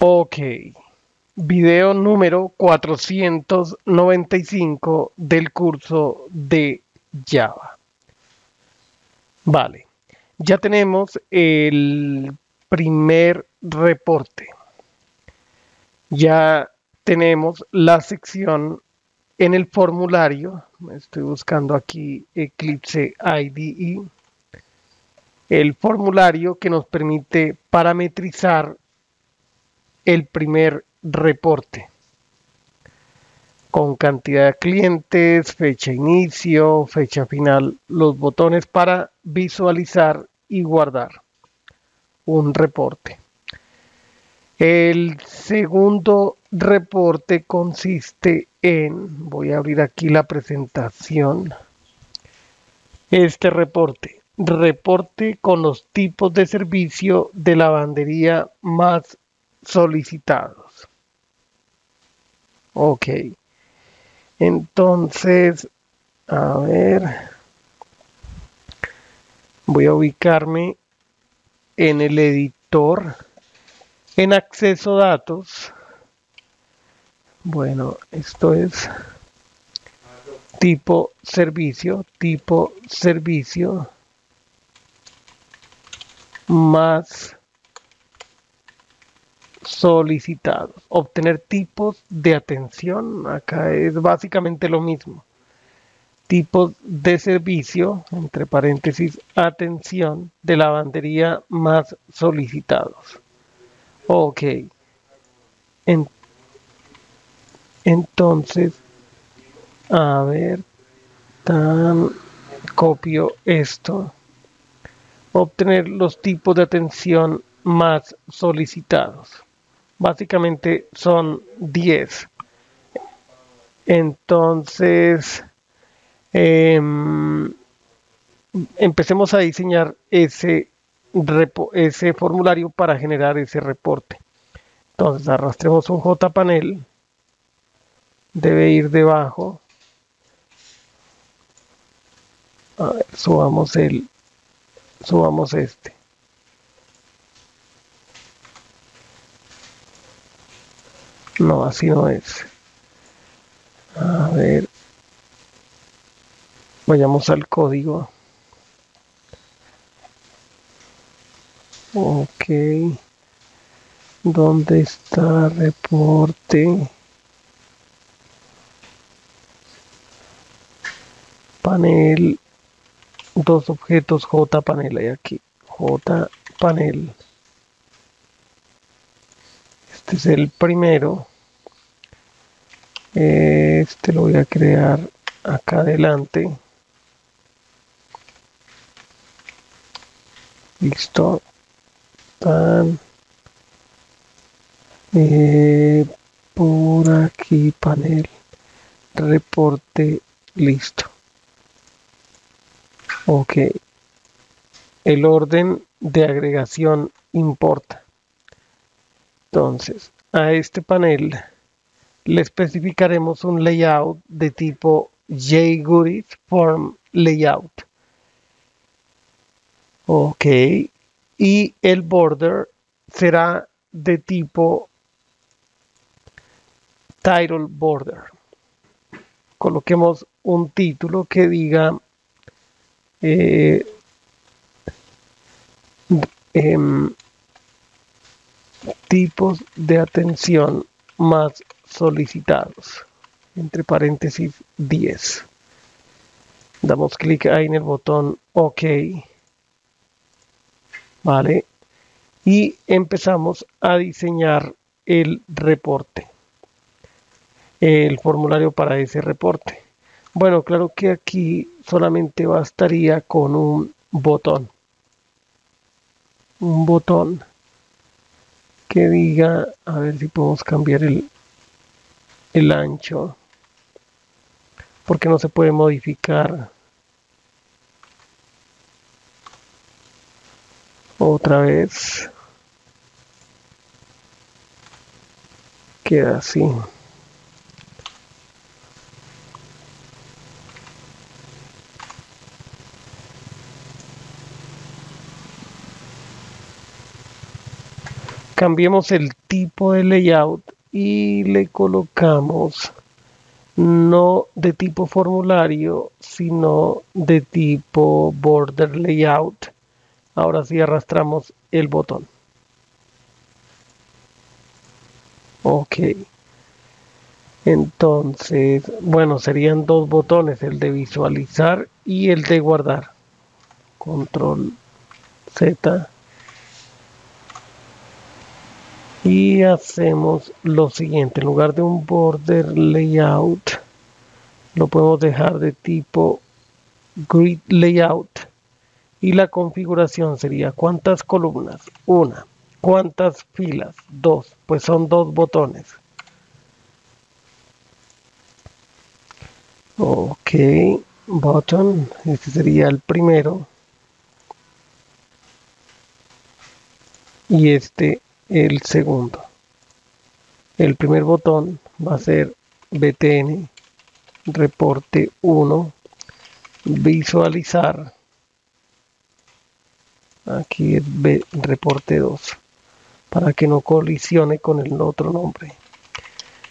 Ok, video número 495 del curso de Java. Vale, ya tenemos el primer reporte. Ya tenemos la sección en el formulario. Estoy buscando aquí Eclipse IDE. El formulario que nos permite parametrizar el primer reporte. Con cantidad de clientes, fecha inicio, fecha final, los botones para visualizar y guardar. Un reporte. El segundo reporte consiste en, voy a abrir aquí la presentación, este reporte, reporte con los tipos de servicio de lavandería más solicitados. Ok. Entonces, a ver, voy a ubicarme en el editor, en acceso datos. Bueno, esto es tipo servicio, tipo servicio más solicitados. Obtener tipos de atención, acá es básicamente lo mismo. Tipos de servicio, entre paréntesis, atención de lavandería más solicitados. Ok. entonces, a ver, tan copio esto. Obtener los tipos de atención más solicitados básicamente son 10. Entonces, em, empecemos a diseñar ese, ese formulario para generar ese reporte. Entonces, arrastremos un JPanel. Debe ir debajo. A ver, subamos el, subamos este. No, así no es. A ver. Vayamos al código. Ok. ¿Dónde está reporte? Panel. Dos objetos J panel hay aquí. J panel. Este es el primero. Este lo voy a crear acá adelante. Listo. Tan. Eh, por aquí panel. Reporte. Listo. Ok. El orden de agregación importa. Entonces, a este panel le especificaremos un layout de tipo JGurit Form Layout. Ok. Y el border será de tipo title border. Coloquemos un título que diga eh, em, tipos de atención más solicitados. Entre paréntesis 10 damos clic ahí en el botón ok. Vale y empezamos a diseñar el reporte. El formulario para ese reporte. Bueno claro que aquí solamente bastaría con un botón. Un botón que diga, a ver si podemos cambiar el, el ancho, porque no se puede modificar. Otra vez. Queda así. Cambiemos el tipo de layout y le colocamos no de tipo formulario, sino de tipo border layout. Ahora sí arrastramos el botón. Ok. Entonces, bueno, serían dos botones, el de visualizar y el de guardar. Control Z. Y hacemos lo siguiente, en lugar de un border layout, lo podemos dejar de tipo grid layout. Y la configuración sería cuántas columnas, una, cuántas filas, dos, pues son dos botones. Ok, button, este sería el primero. Y este el segundo. El primer botón va a ser BTN, reporte 1, visualizar. Aquí es reporte 2, para que no colisione con el otro nombre.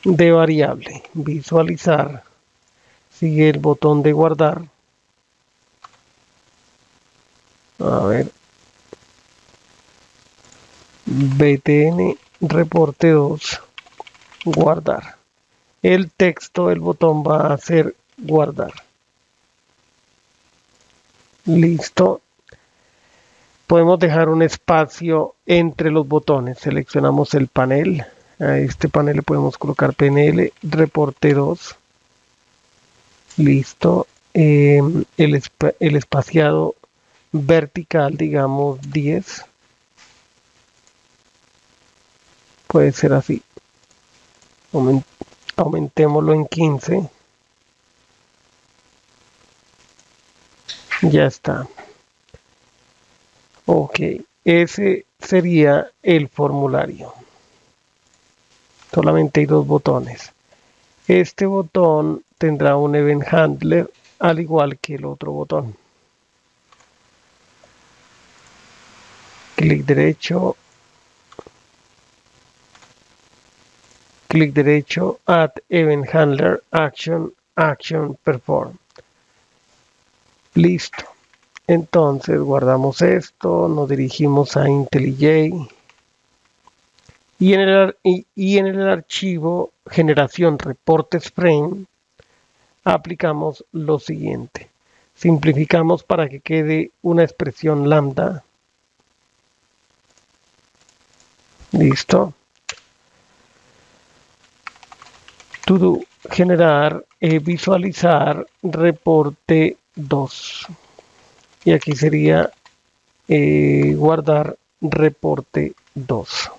De variable, visualizar sigue el botón de guardar a ver btn reporte 2 guardar. El texto del botón va a ser guardar. Listo. Podemos dejar un espacio entre los botones. Seleccionamos el panel. A este panel le podemos colocar pnl reporte 2 listo. Em, el, el espaciado vertical digamos 10 puede ser así aumentémoslo en 15 ya está ok ese sería el formulario solamente hay dos botones este botón tendrá un event handler al igual que el otro botón. Clic derecho. Clic derecho, Add Event Handler, Action, Action, Perform. Listo. Entonces guardamos esto, nos dirigimos a IntelliJ y en el, y en el archivo generación reportes frame aplicamos lo siguiente. Simplificamos para que quede una expresión lambda. Listo. To generar, eh, visualizar reporte 2. Y aquí sería eh, guardar reporte 2.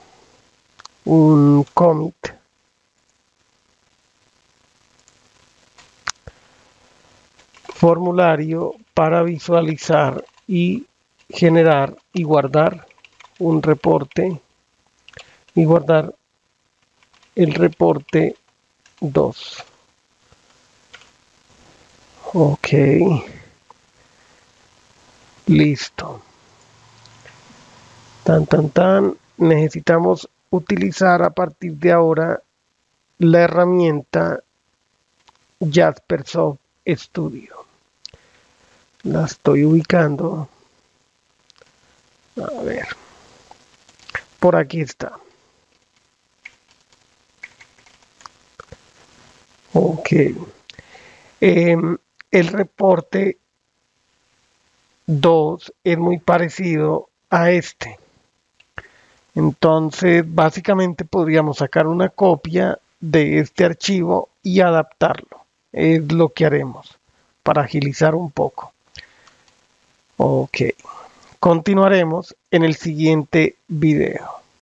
Un commit formulario para visualizar y generar y guardar un reporte y guardar el reporte 2 ok. Listo. Tan tan tan. Necesitamos utilizar a partir de ahora la herramienta Jaspersoft Studio. La estoy ubicando. A ver. Por aquí está ok. Em, el reporte 2 es muy parecido a este. Entonces básicamente podríamos sacar una copia de este archivo y adaptarlo. Es lo que haremos para agilizar un poco. Ok, continuaremos en el siguiente video.